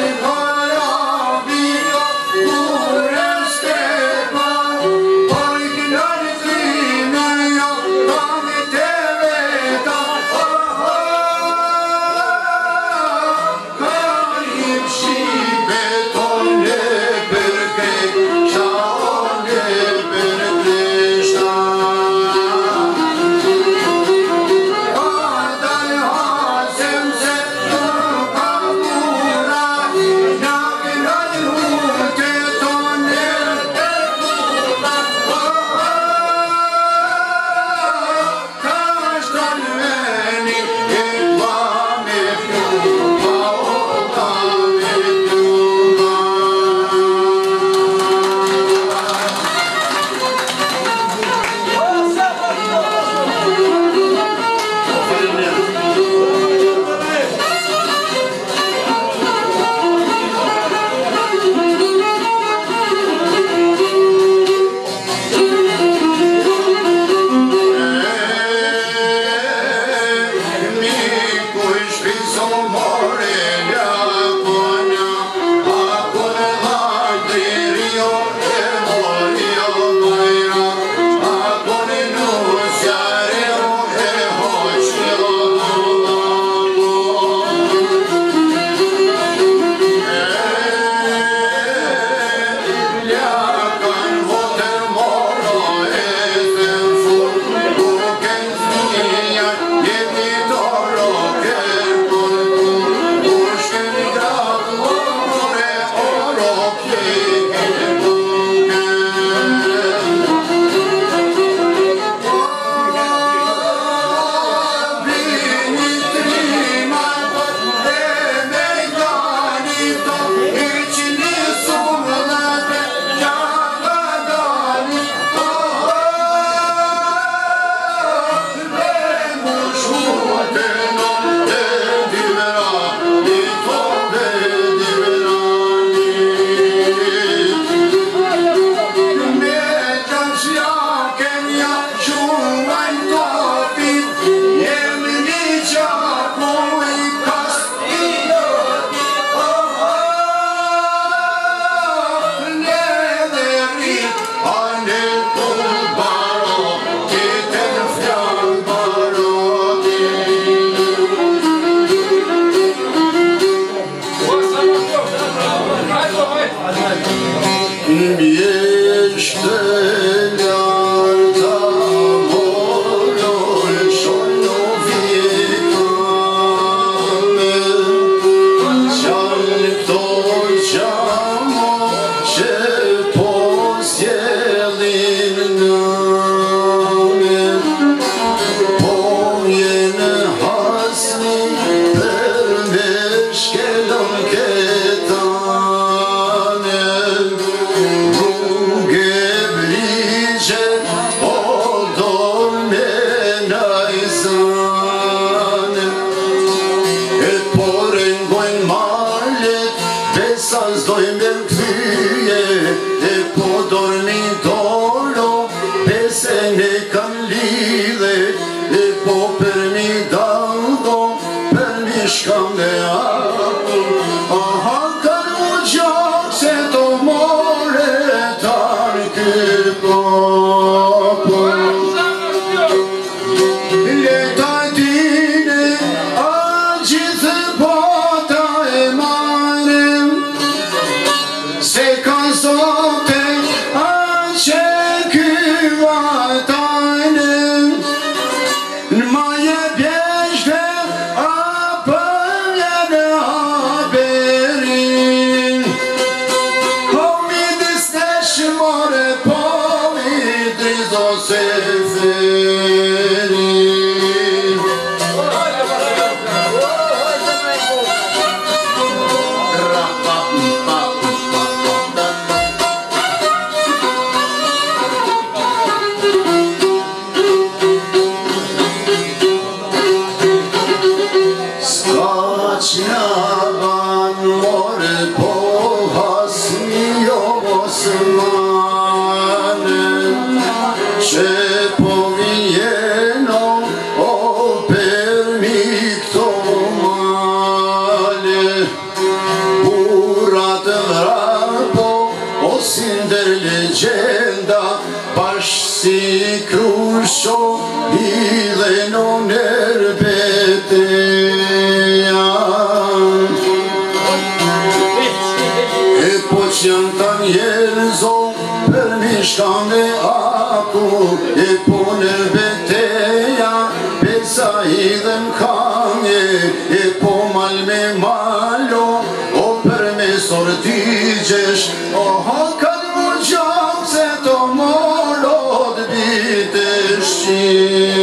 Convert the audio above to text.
it sans doim shkane aku e punë veteja Besa i dhe mkane e po mal me malo O për me sortigjesh O haka të më gjamë se të morot bitë shqinë